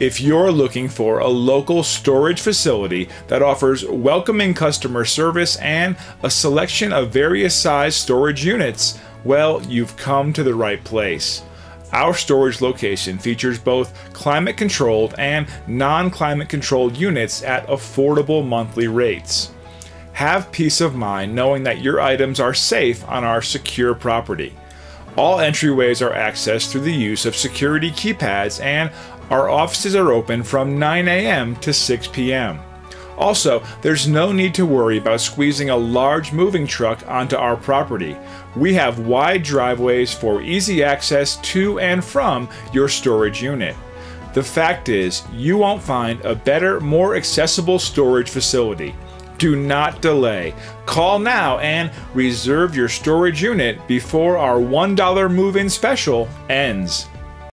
If you're looking for a local storage facility that offers welcoming customer service and a selection of various size storage units, well, you've come to the right place. Our storage location features both climate controlled and non climate controlled units at affordable monthly rates. Have peace of mind knowing that your items are safe on our secure property. All entryways are accessed through the use of security keypads, and our offices are open from 9 a.m. to 6 p.m. Also, there's no need to worry about squeezing a large moving truck onto our property. We have wide driveways for easy access to and from your storage unit. The fact is, you won't find a better, more accessible storage facility. Do not delay. Call now and reserve your storage unit before our $1 move in special ends.